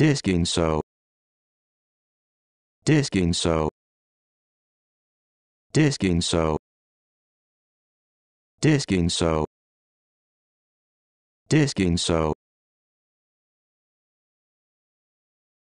disking so. Disking so. Disking so. Disking so. Disking so.